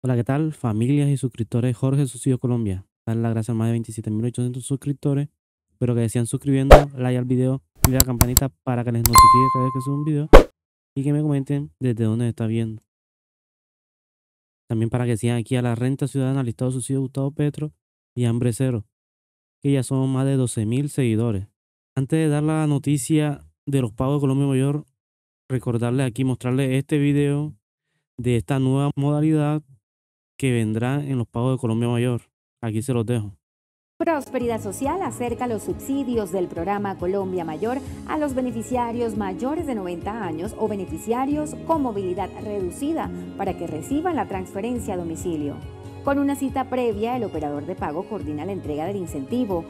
Hola, ¿qué tal? Familias y suscriptores Jorge Sucio Colombia. Darle las gracias a más de 27.800 suscriptores. Espero que decían suscribiendo, like al video y la campanita para que les notifique cada vez que suba un video y que me comenten desde dónde está viendo. También para que sigan aquí a la renta ciudadana, al Estado Sucio Gustavo Petro y Hambre Cero, que ya son más de 12.000 seguidores. Antes de dar la noticia de los pagos de Colombia Mayor, recordarles aquí, mostrarles este video de esta nueva modalidad que vendrá en los pagos de Colombia Mayor. Aquí se los dejo. Prosperidad Social acerca los subsidios del programa Colombia Mayor a los beneficiarios mayores de 90 años o beneficiarios con movilidad reducida para que reciban la transferencia a domicilio. Con una cita previa, el operador de pago coordina la entrega del incentivo.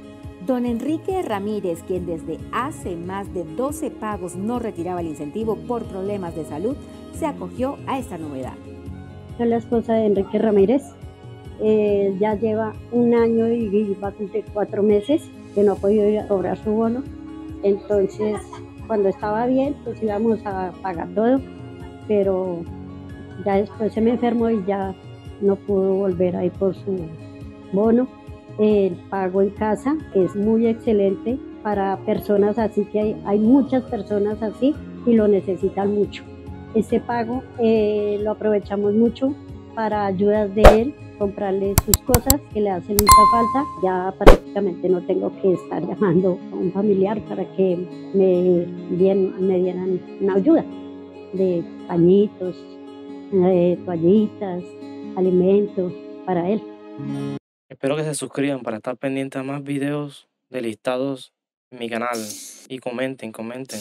Don Enrique Ramírez, quien desde hace más de 12 pagos no retiraba el incentivo por problemas de salud, se acogió a esta novedad. La esposa de Enrique Ramírez. Eh, ya lleva un año y va a cumplir cuatro meses que no ha podido ir cobrar su bono. Entonces, cuando estaba bien, pues íbamos a pagar todo, pero ya después se me enfermó y ya no pudo volver a ir por su bono. El pago en casa es muy excelente para personas así que hay, hay muchas personas así y lo necesitan mucho. Este pago eh, lo aprovechamos mucho para ayudas de él, comprarle sus cosas que le hacen mucha falta. Ya prácticamente no tengo que estar llamando a un familiar para que me, me dieran una ayuda de pañitos, de toallitas, alimentos para él. Espero que se suscriban para estar pendientes a más videos de listados en mi canal y comenten, comenten.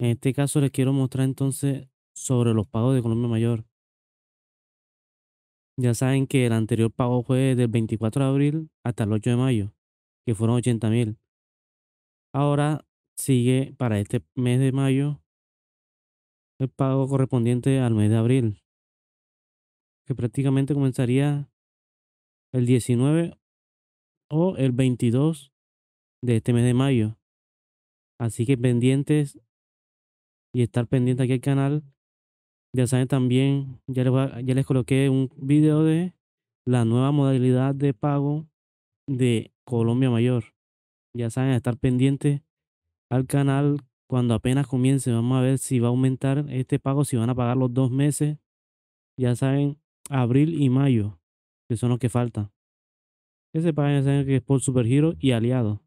En este caso les quiero mostrar entonces sobre los pagos de Colombia Mayor. Ya saben que el anterior pago fue del 24 de abril hasta el 8 de mayo, que fueron 80 mil. Ahora sigue para este mes de mayo el pago correspondiente al mes de abril, que prácticamente comenzaría el 19 o el 22 de este mes de mayo. Así que pendientes y estar pendiente aquí al canal. Ya saben también, ya les, ya les coloqué un video de la nueva modalidad de pago de Colombia Mayor. Ya saben, estar pendiente al canal cuando apenas comience. Vamos a ver si va a aumentar este pago, si van a pagar los dos meses. Ya saben, abril y mayo, que son los que faltan. Ese pago ya saben que es por Supergiro y aliado.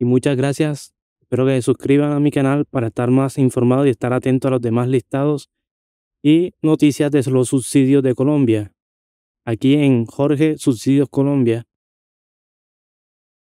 Y muchas gracias. Espero que se suscriban a mi canal para estar más informados y estar atentos a los demás listados y noticias de los subsidios de Colombia. Aquí en Jorge Subsidios Colombia.